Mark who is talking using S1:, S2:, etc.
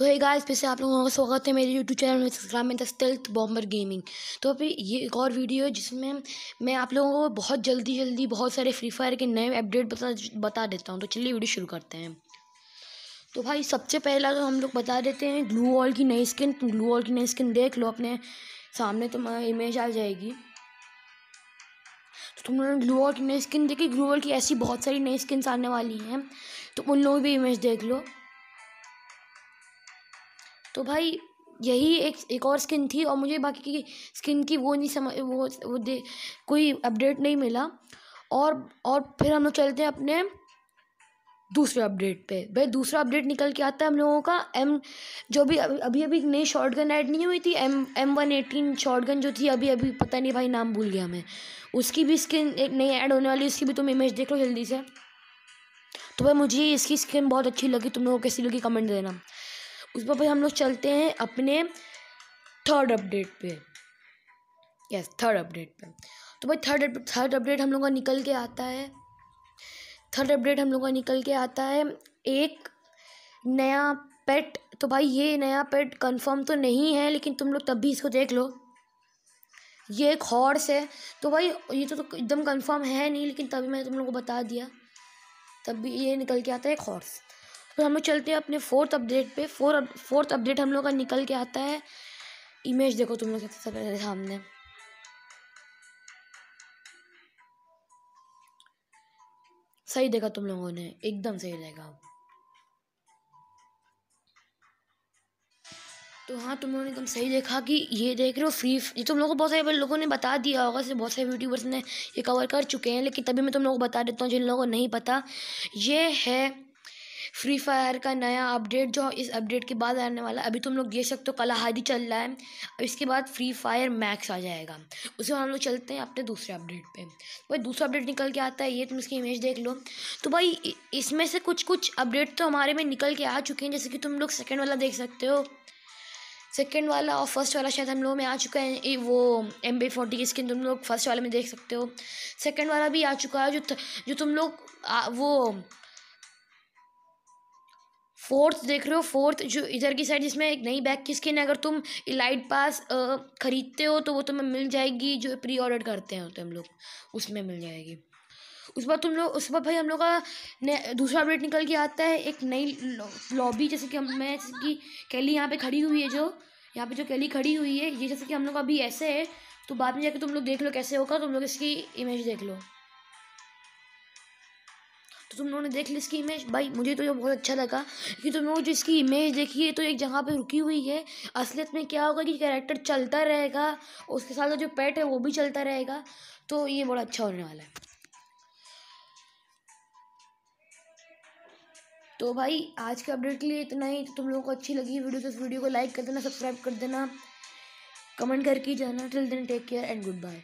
S1: तो है गाइस फिर से आप लोगों का स्वागत है मेरे यूट्यूब चैनल में सब्सक्राइब में स्टेल्थ बॉम्बर गेमिंग तो अभी ये एक और वीडियो है जिसमें मैं आप लोगों को बहुत जल्दी जल्दी बहुत सारे फ्री फायर के नए अपडेट बता बता देता हूँ। तो चलिए वीडियो शुरू करते हैं। तो भाई, सबसे पहला तो हम लोग बता देते हैं ग्लू वॉल की नई स्किन तुम ग्लू वॉल की नई स्किन देख लो अपने। सामने तुम इमेज आ जाएगी। तो तुम लोगों ने ग्लू वॉल की नई स्किन देखी? ग्लू वॉल की ऐसी बहुत सारी नई स्किन्स आने वाली हैं। तो उन लोगों की भी इमेज देख लो। तो भाई यही एक एक और स्किन थी और मुझे बाकी की स्किन की वो नहीं समझ, वो वो दे, कोई अपडेट नहीं मिला। और और फिर हम लोग चलते हैं अपने दूसरे अपडेट पे। भाई दूसरा अपडेट निकल के आता है हम लोगों का एम जो भी अभी अभी नई शॉर्ट गन ऐड नहीं हुई थी M M one eighteen shotgun जो थी, अभी अभी पता नहीं भाई नाम भूल गया मैं। उसकी भी स्किन एक नई ऐड होने वाली उसकी भी तुम इमेज देख लो जल्दी से। तो भाई मुझे इसकी स्किन बहुत अच्छी लगी, तुम लोगों को कैसी लगी कमेंट देना। उस पर हम लोग चलते हैं अपने थर्ड अपडेट पे। यस थर्ड अपडेट पे। तो भाई थर्ड थर्ड अपडेट हम लोग का निकल के आता है। थर्ड अपडेट हम लोग का निकल के आता है एक नया पेट तो भाई ये नया पेट कंफर्म तो नहीं है लेकिन तुम लोग तब भी इसको देख लो। ये एक हॉर्स है। तो भाई ये तो, तो एकदम कंफर्म है नहीं लेकिन तभी मैं तुम लोग को बता दिया। तब भी ये निकल के आता है एक हॉर्स तो हम चलते हैं अपने फोर्थ अपडेट पे। फोर फोर्थ अपडेट हम लोग का निकल के आता है। इमेज देखो तुम लोग सबसे पहले सामने। सही देखा तुम लोगों ने। एकदम सही देखा। तो हाँ तुम लोगों ने एकदम सही देखा कि ये देख रहे हो फ्री ये तुम लोगों को बहुत सारे लोगों ने बता दिया होगा से बहुत सारे यूट्यूबर्स ने ये कवर कर चुके हैं, लेकिन तभी मैं तुम लोगों को बता देता हूँ जिन लोगों को नहीं पता। ये है फ्री फायर का नया अपडेट जो इस अपडेट के बाद आने वाला अभी तुम लोग देख सकते हो कलाहारी चल रहा है। और इसके बाद फ्री फायर मैक्स आ जाएगा। उसके बाद हम लोग चलते हैं अपने दूसरे अपडेट पे। भाई, दूसरा अपडेट निकल के आता है। ये तुम इसकी इमेज देख लो। तो भाई इसमें से कुछ कुछ अपडेट तो हमारे में निकल के आ चुके हैं। जैसे कि तुम लोग सेकेंड वाला देख सकते हो। सेकेंड वाला और फ़र्स्ट वाला शायद हम लोगों में आ चुका है। वो एम बी फोर्टी की स्किन तुम लोग फ़र्स्ट वाले में देख सकते हो। सेकेंड वाला भी आ चुका है। जो जो तुम लोग वो फोर्थ देख रहे हो, फोर्थ जो इधर की साइड जिसमें एक नई बैग की स्किन है, अगर तुम इलाइट पास ख़रीदते हो तो वो तुम्हें मिल जाएगी, जो प्री ऑर्डर करते हैं तो हम लोग, उसमें मिल जाएगी। उस बार तुम लोग, उस बार भाई हम लोग का दूसरा अपडेट निकल के आता है, एक नई लॉबी जैसे कि हम, मैं जैसे कि कैली यहाँ पे खड़ी हुई है जो, यहाँ पे जो कैली खड़ी हुई है, ये जैसे कि हम लोग अभी ऐसे है तो बाद में जाकर तुम लोग देख लो कैसे होगा, तुम लोग इसकी इमेज देख लो। तो तुम लोगों ने देख ली इसकी इमेज भाई, मुझे तो ये बहुत अच्छा लगा। कि तुम लोग जो इसकी इमेज देखी है तो एक जगह पे रुकी हुई है। असलियत में क्या होगा कि कैरेक्टर चलता रहेगा, उसके साथ जो पेट है वो भी चलता रहेगा तो ये बड़ा अच्छा होने वाला है। तो भाई, आज के अपडेट के लिए इतना ही। तो तुम लोगों को अच्छी लगी वीडियो तो इस वीडियो को लाइक कर देना सब्सक्राइब कर देना। कमेंट करके जाना। Till then take care and goodbye